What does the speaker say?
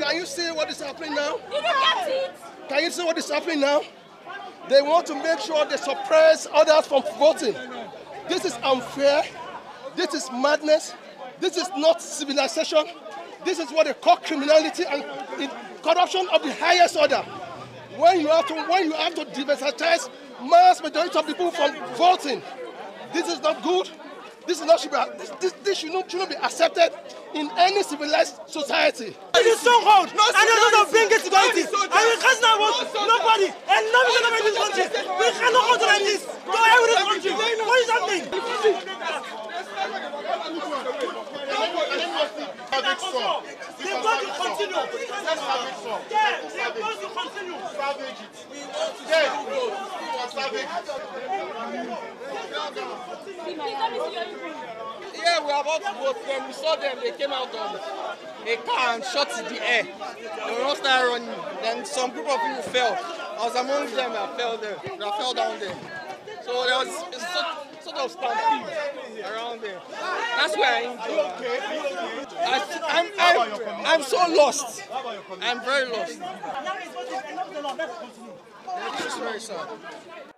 Can you see what is happening now? Did you get it? Can you see what is happening now? They want to make sure they suppress others from voting. This is unfair. This is madness. This is not civilization. This is what they call criminality and corruption of the highest order. When you have to, when you have to desensitize mass majority of people from voting, this is not good. This is not should be, this, this, this should not, shouldn't be accepted in any civilized society. It is stronghold, no, and going to bring it to security. And we can't now vote nobody, and nobody to make this country. We cannot go to like this. Go with this country. What is happening? They're going to continue. Yeah, they're going to continue. We were about to vote. Then we saw them. They came out of a car and shot in the air. They were not started running. Then some group of people fell. I was among them that fell there. That fell down there. So there was a sort, sort of stampede around there. That's where I. I, I'm, I'm, I'm so lost. I'm very lost. Now it's going to enough the law. Let's continue. It's very sad.